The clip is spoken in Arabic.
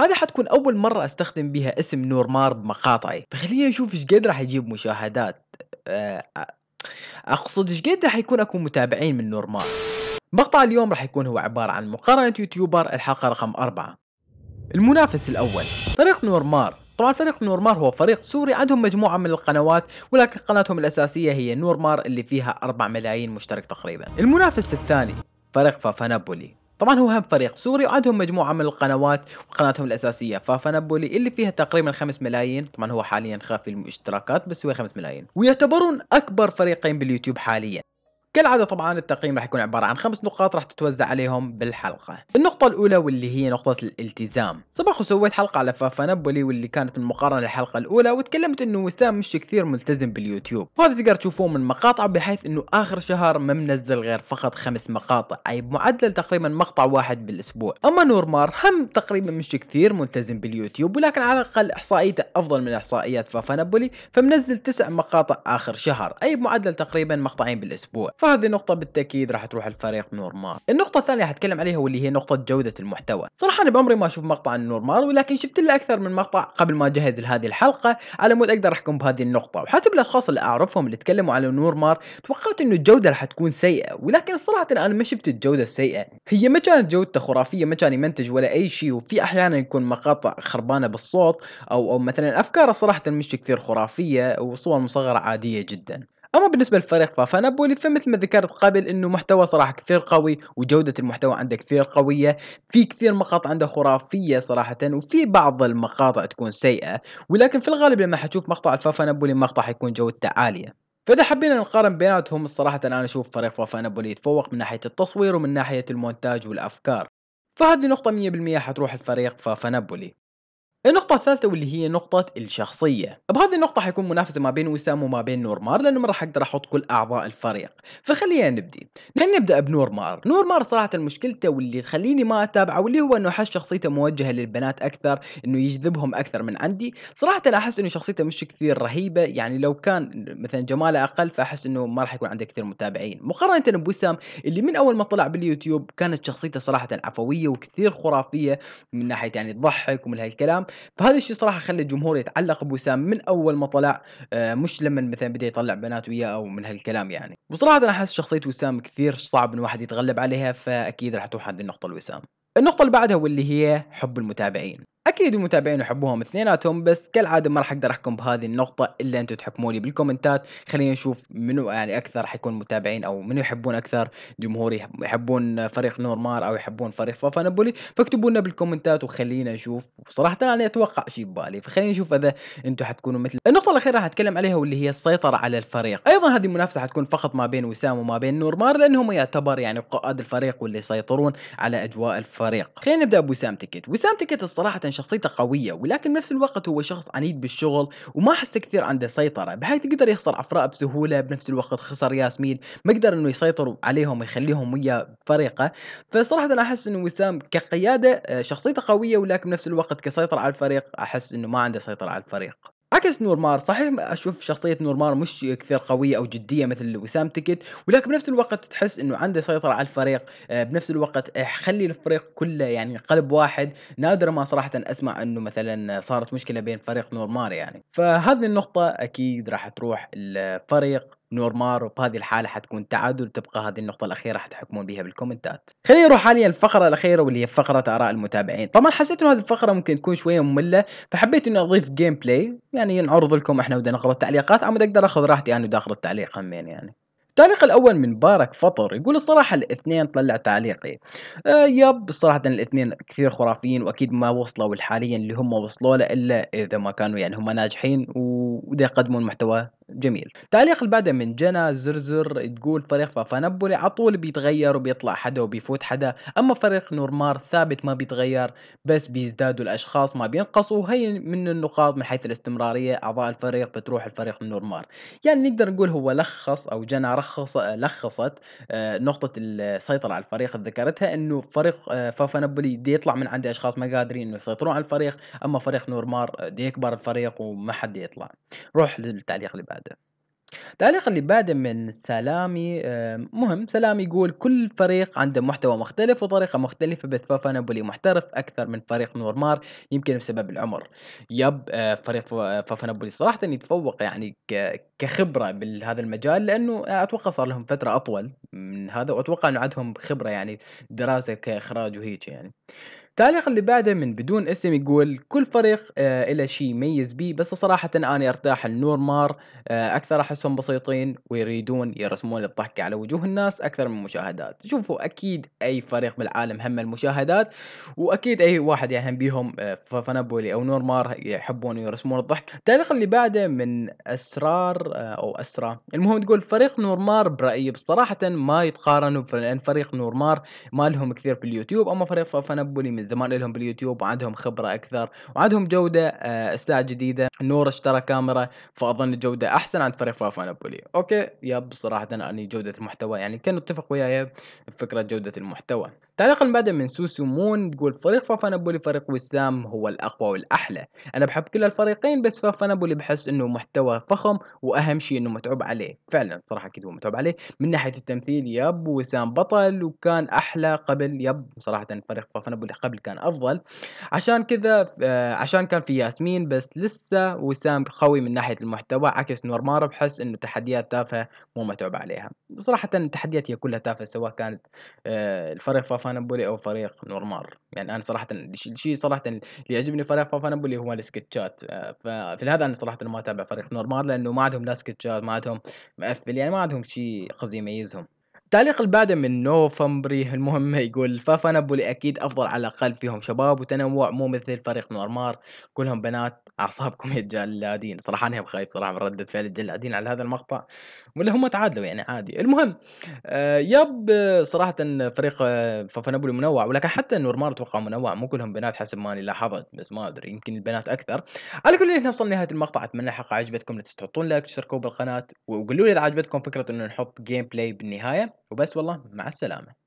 هذه حتكون أول مرة أستخدم بيها اسم نورمار بمقاطعي، فخلينا نشوف إيش قد راح يجيب مشاهدات. آآ أ أقصد إيش قد راح يكون أكو متابعين من نورمار. مقطع اليوم راح يكون هو عبارة عن مقارنة يوتيوبر الحلقة رقم 4. المنافس الأول. فريق نورمار طبعا فريق نورمار هو فريق سوري عندهم مجموعة من القنوات ولكن قناتهم الأساسية هي نورمار اللي فيها 4 ملايين مشترك تقريبا. المنافس الثاني. فريق فافانابولي. طبعا هو هم فريق سوري وعندهم مجموعة من القنوات وقناتهم الأساسية. فافانابولي اللي فيها تقريبا 5 ملايين. طبعا هو حاليا خافي الاشتراكات بس هو 5 ملايين. ويعتبرون أكبر فريقين باليوتيوب حاليا. كالعادة طبعا التقييم راح يكون عبارة عن خمس نقاط راح تتوزع عليهم بالحلقة. النقطة الأولى واللي هي نقطة الالتزام. سبق وسويت حلقة على فافانابولي واللي كانت المقارنة للحلقة الأولى وتكلمت إنه وسام مش كثير ملتزم باليوتيوب. وهذا تقدر تشوفوه من مقاطعه بحيث إنه آخر شهر ما منزل غير فقط خمس مقاطع. أي بمعدل تقريبا مقطع واحد بالأسبوع. أما نورمار هم تقريبا مش كثير ملتزم باليوتيوب ولكن على الأقل إحصائيته أفضل من إحصائيات فافانابولي فمنزل تسع مقاطع آخر شهر. أي بمعدل تقريبا مقطعين بالأسبوع. فهذه النقطة بالتأكيد راح تروح لفريق نورمار النقطة الثانية حتكلم عليها واللي هي نقطة جودة المحتوى. صراحة أنا بعمري ما أشوف مقطع عن نورمار ولكن شفت له أكثر من مقطع قبل ما أجهز لهذه الحلقة. على مود أقدر أحكم بهذه النقطة. وحسب الأشخاص اللي أعرفهم اللي تكلموا على نورمار توقعت إنه الجودة راح تكون سيئة. ولكن صراحة أنا ما شفت الجودة السيئة. هي ما كانت جودته خرافية ما كان يمنتج ولا أي شيء. وفي أحيانا يكون مقاطع خربانة بالصوت أو أو مثلا أفكاره صراحة مش كثير خرافية وصور مصغرة عادية جدا. أما بالنسبة للفريق فافانابولي فمثل ما ذكرت قبل إنه محتوى صراحة كثير قوي وجودة المحتوى عنده كثير قوية في كثير مقاطع عنده خرافية صراحة وفي بعض المقاطع تكون سيئة ولكن في الغالب لما حتشوف مقطع الفافانابولي مقطع حيكون جودته عالية. فإذا حبينا نقارن بيناتهم الصراحه أنا أشوف فريق فافانابولي يتفوق من ناحية التصوير ومن ناحية المونتاج والأفكار. فهذه نقطة 100% حتروح لفريق فافانابولي النقطة الثالثة واللي هي نقطة الشخصية، بهذه النقطة حيكون منافسة ما بين وسام وما بين نورمار لأنه ما راح أقدر أحط كل أعضاء الفريق، فخلينا نبدي، نبدأ بنورمار، نورمار صراحة مشكلته واللي تخليني ما أتابعه واللي هو إنه أحس شخصيته موجهة للبنات أكثر، إنه يجذبهم أكثر من عندي، صراحة أنا أحس إنه شخصيته مش كثير رهيبة، يعني لو كان مثلا جماله أقل فأحس إنه ما راح يكون عنده كثير متابعين، مقارنة بوسام اللي من أول ما طلع باليوتيوب كانت شخصيته صراحة عفوية وكثير خرافية من ناحية يعني تضحك ومن هالكلام، فهذا الشيء صراحة خلى الجمهور يتعلق بوسام من أول ما طلع آه، مش لما مثلا بدأ يطلع بنات وياه أو من هالكلام يعني. وصراحة أنا أحس شخصية وسام كثير صعب ان واحد يتغلب عليها فأكيد راح تروح هذه النقطة لوسام النقطة اللي بعدها واللي هي حب المتابعين. أكيد المتابعين يحبوهم اثنيناتهم بس كالعادة ما راح أقدر أحكم بهذه النقطة إلا أنتم تحكموا لي بالكومنتات. خلينا نشوف منو يعني أكثر حيكون متابعين أو منو يحبون أكثر جمهور يحبون فريق نورمار أو يحبون فريق فافانبولي فاكتبوا لنا بالكومنتات وخلينا نشوف. صراحة أنا أتوقع شيء ببالي فخلينا نشوف إذا أنتم حتكونوا مثلي. النقطة الأخيرة راح أتكلم عليها واللي هي السيطرة على الفريق. أيضا هذه المنافسة حتكون فقط ما بين وسام وما بين نورمار لأنهم يعتبر يعني قائد الفريق واللي يسيطرون على أجواء الفريق. خلينا نبدأ بوسام تكت وسام تكت صراحة شخصيته قوية ولكن بنفس الوقت هو شخص عنيد بالشغل وما احس كثير عنده سيطرة بحيث يقدر يخسر عفراء بسهولة بنفس الوقت خسر ياسمين ما قدر إنه يسيطر عليهم ويخليهم ويا فريقه. فصراحة أنا أحس إنه وسام كقيادة آه، شخصيته قوية ولكن بنفس الوقت كسيطرة على الفريق أحس إنه ما عنده سيطرة على الفريق. عكس نورمار صحيح أشوف شخصية نورمار مش كثير قوية أو جدية مثل وسام تكت ولكن بنفس الوقت تحس إنه عنده سيطرة على الفريق. آه، بنفس الوقت خلي الفريق كله يعني قلب واحد. نادر ما صراحة أسمع إنه مثلا صارت مشكلة بين فريق نورمار يعني. فهذه النقطة أكيد راح تروح الفريق نورمار وبهذه الحالة حتكون تعادل تبقى هذه النقطة الأخيرة حتحكمون بها بالكومنتات. خلينا نروح حاليا الفقرة الأخيرة واللي هي فقرة آراء المتابعين، طبعا حسيت إنه هذه الفقرة ممكن تكون شوية مملة فحبيت إني أضيف gameplay يعني نعرض لكم إحنا دا نقرأ التعليقات عم أقدر آخذ راحتي أنا دا أقرأ التعليق همين يعني. التعليق الأول من بارك فطر يقول الصراحة الاثنين طلع تعليقي آه yep الصراحه الاثنين كثير خرافيين وأكيد ما وصلوا حاليا اللي هم وصلوا له إلا إذا ما كانوا يعني هم ناجحين وده يقدمون محتوى جميل. تعليق اللي بعده من جنى زرزر تقول فريق فافانبولي على طول بيتغير وبيطلع حدا وبيفوت حدا أما فريق نورمار ثابت ما بيتغير بس بيزدادوا الأشخاص ما بينقصوا وهي من النقاط من حيث الاستمرارية أعضاء الفريق بتروح الفريق نورمار. يعني نقدر نقول هو لخص أو جنى رخص لخصت آه، نقطة السيطرة على الفريق اللي ذكرتها إنه فريق آه، فافانبولي دي يطلع من عنده أشخاص ما قادرين إنه يسيطرون على الفريق أما فريق نورمار دي يكبر الفريق وما حد يطلع. روح للتعليق اللي بعده التعليق اللي بعده من سلامي مهم، سلامي يقول: "كل فريق عنده محتوى مختلف وطريقة مختلفة، بس فافانا محترف أكثر من فريق نورمار يمكن بسبب العمر." يب آآ فريق ف فافانابولي صراحةً يتفوق يعني كخبرة بهذا المجال، لأنه أتوقع صار لهم فترة أطول من هذا، وأتوقع إنه عندهم خبرة يعني دراسة كإخراج وهيك يعني. التعليق اللي بعده من بدون اسم يقول كل فريق آه، إله شيء يميز بيه بس صراحة أنا أرتاح النور مار آه، أكثر أحسهم بسيطين ويريدون يرسمون الضحك على وجوه الناس أكثر من المشاهدات شوفوا أكيد أي فريق بالعالم هم المشاهدات وأكيد أي واحد يهم بيهم آه، فنبولي أو نور مار يحبون يرسمون الضحك. التعليق اللي بعده من أسرار أو أسرى المهم تقول فريق نور مار برأيي بصراحة ما يتقارنوا لأن فريق نور مار ما لهم كثير في اليوتيوب أما فريق فنبولي من زمان لهم باليوتيوب وعندهم خبرة أكثر وعندهم جودة آه، الساعة جديدة. نور اشترى كاميرا فأظن الجودة أحسن عند فريق فافا نابولي. أوكي يب صراحة أني جودة المحتوى يعني كانوا اتفق وياي بفكرة جودة المحتوى. تعليقا بعد من سوسو مون تقول فريق فافا نابولي فريق وسام هو الأقوى والأحلى. أنا بحب كل الفريقين بس فافا نابولي بحس إنه محتوى فخم وأهم شيء إنه متعوب عليه. فعلا صراحة أكيد هو متعوب عليه. من ناحية التمثيل yep وسام بطل وكان أحلى قبل yep صراحة فريق فافا نابولي قبل كان أفضل. عشان كذا آه، عشان كان في ياسمين بس لسه وسام قوي من ناحية المحتوى عكس نورمار بحس إنه تحديات تافهة مو متعوب عليها. صراحة التحديات هي كلها تافهة سواء كانت آه، الفريق فافا نابولي أو فريق نورمار يعني أنا صراحة الشيء صراحة اللي يعجبني فريق فافا نابولي هو السكتشات. آه، ففي هذا أنا صراحة ما أتابع فريق نورمار لأنه ما عندهم لا سكتشات ما عندهم مقالب يعني ما عندهم شيء قصدي يميزهم. التعليق اللي بعده من نوفمبري المهم يقول فافا نابولي أكيد أفضل على الأقل فيهم شباب وتنوع مو مثل فريق نورمار كلهم بنات أعصابكم يا جلادين. صراحة أنا خايف صراحة من ردة فعل الجلادين على هذا المقطع. ولا هم تعادلوا يعني عادي. المهم آه yep صراحة فريق آه فافا نابولي منوع. ولكن حتى نورمار أتوقع منوع. مو كلهم بنات حسب ما اني لاحظت بس ما أدري يمكن البنات أكثر. على كل هنا وصلنا لنهاية المقطع. أتمنى الحلقة عجبتكم. لا تحطون like وتشتركوا بالقناة. وقولوا لي إذا عجبتكم فكرة إنه نحط gameplay بالنهاية. وبس والله مع السلامة.